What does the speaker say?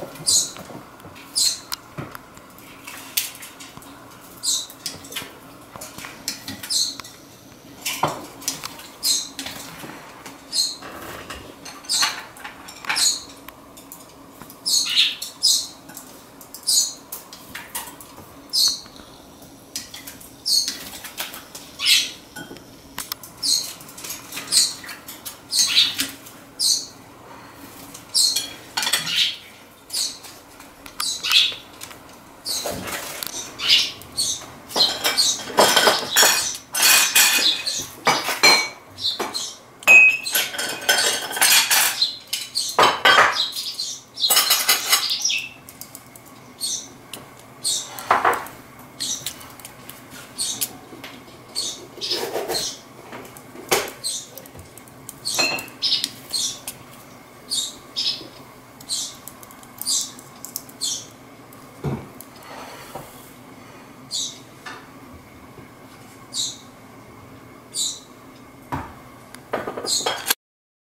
Yes. Thanks.